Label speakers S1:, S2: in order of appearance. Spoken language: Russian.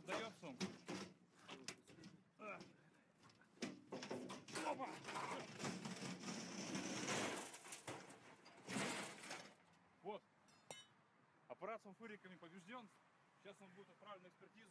S1: Поддаем сумку. Опа! Вот. Аппарат с фуриками побежден. Сейчас он будет отправлен на экспертизу.